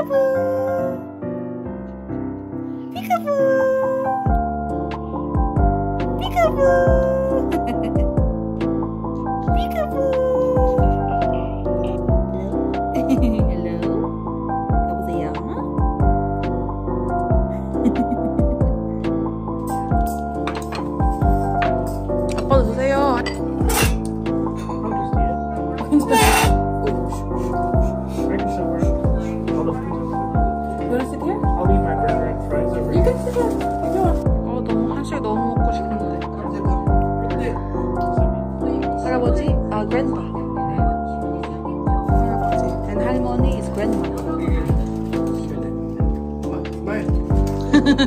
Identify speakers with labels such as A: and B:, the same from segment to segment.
A: Peekaboo! Peekaboo! 쪼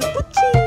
A: Cucucci.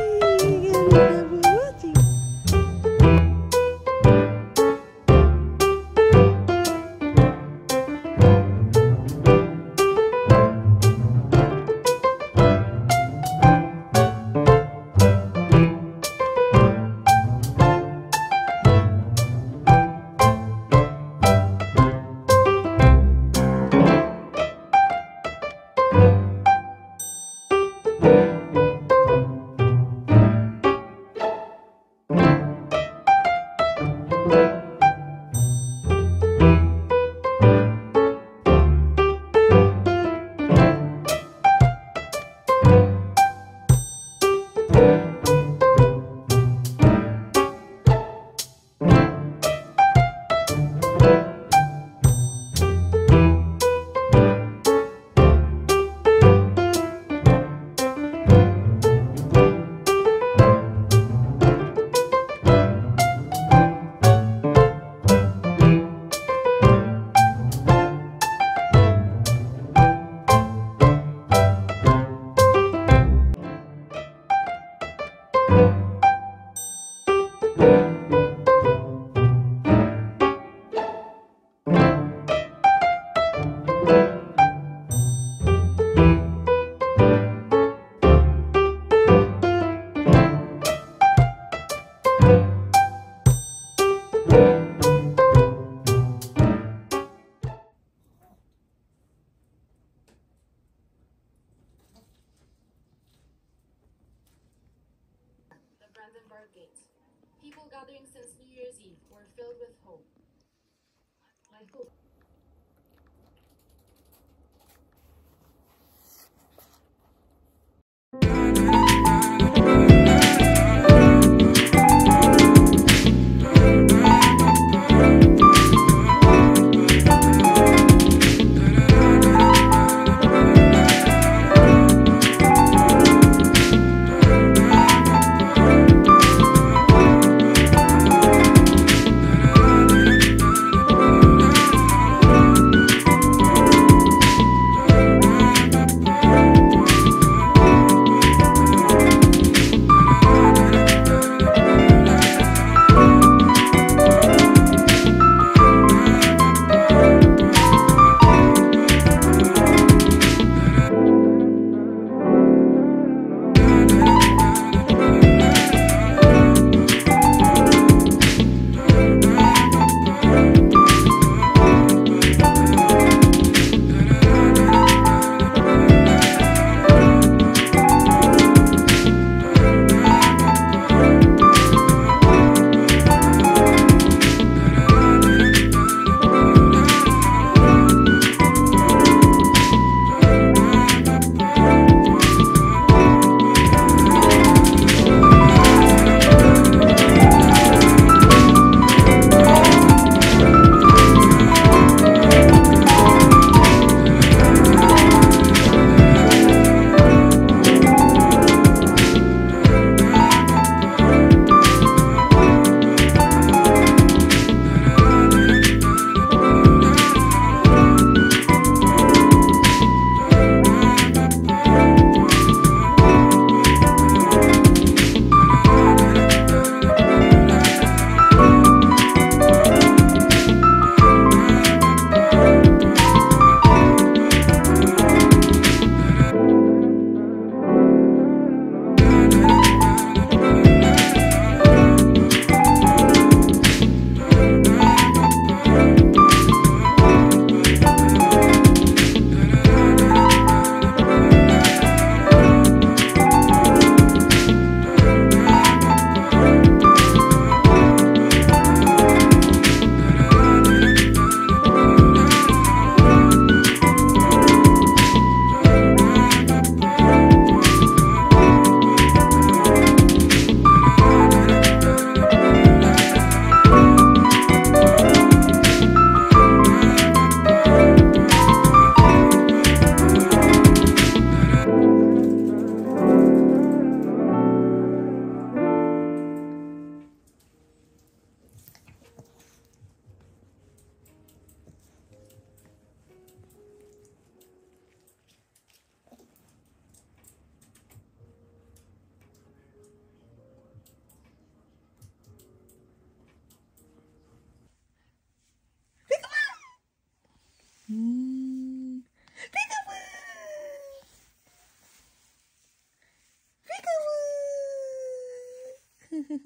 B: フフ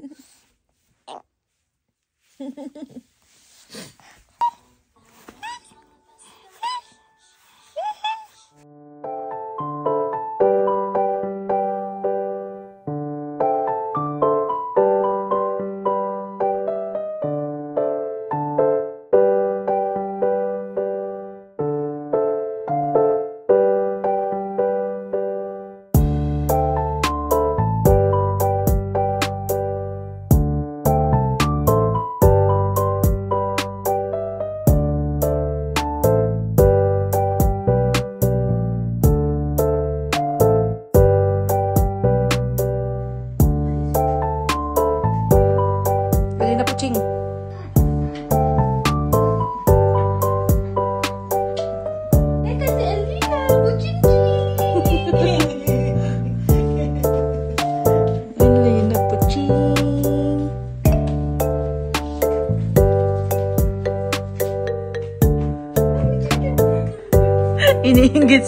B: フ
A: フ。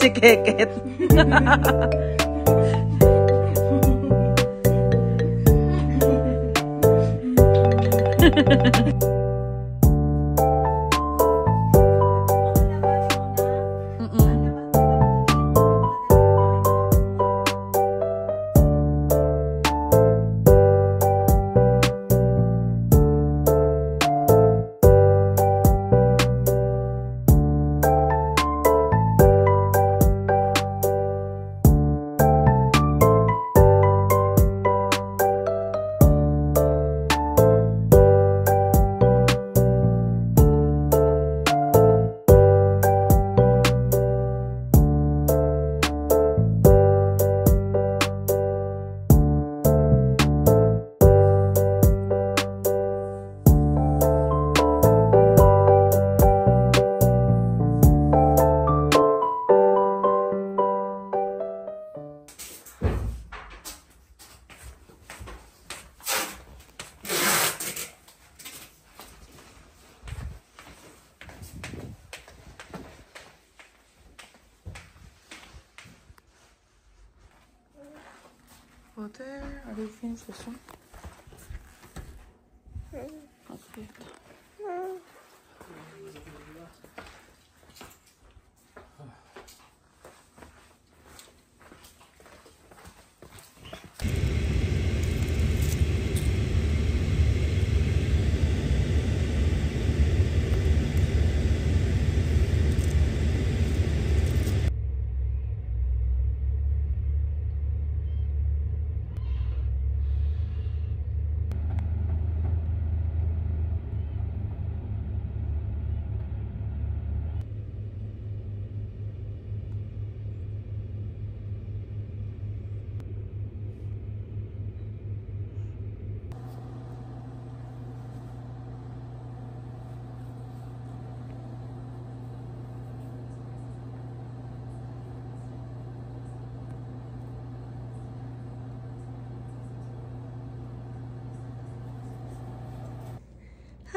A: si Keket. Ha.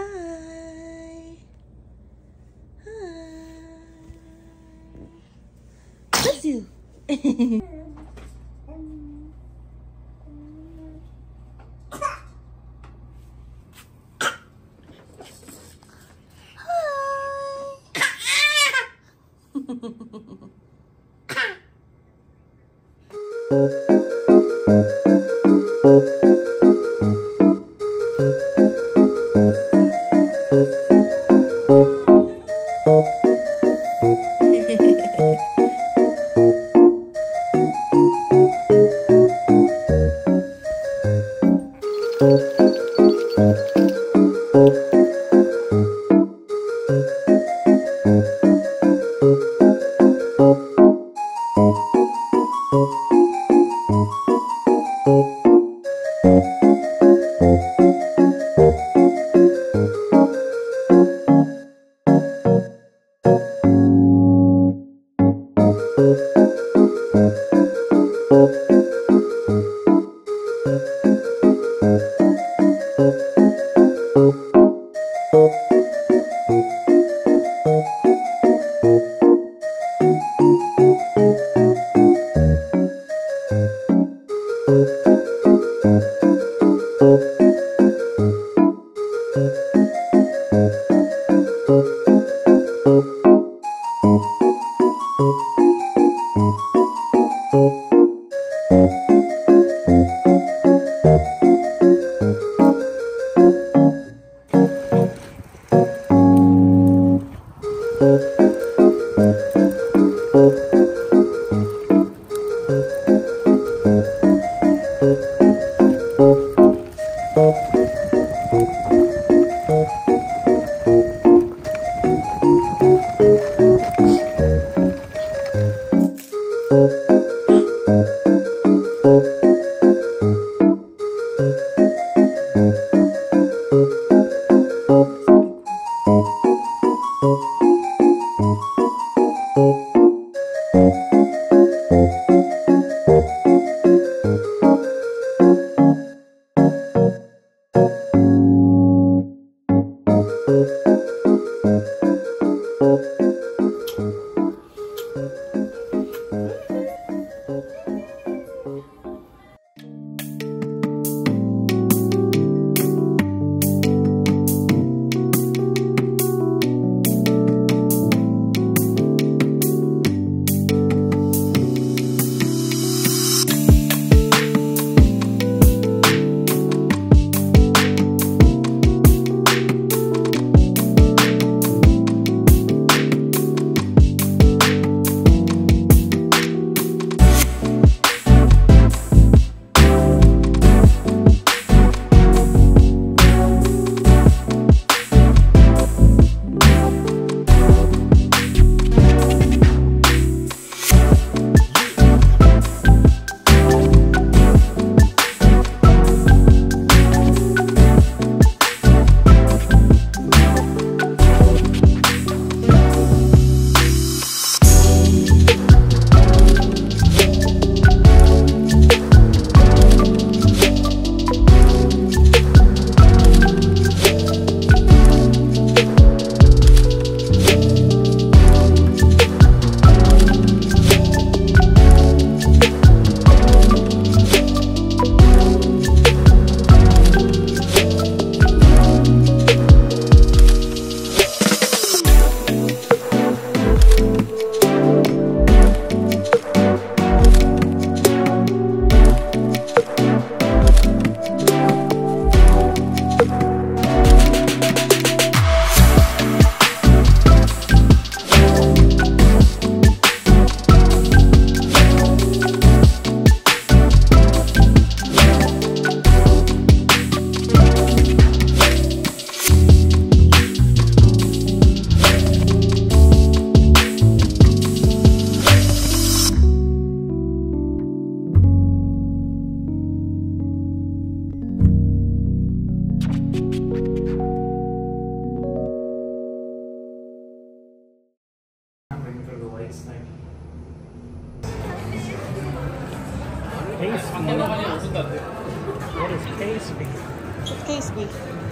A: Hi. Hi. Bless you.
C: Hi.
A: Is case beef.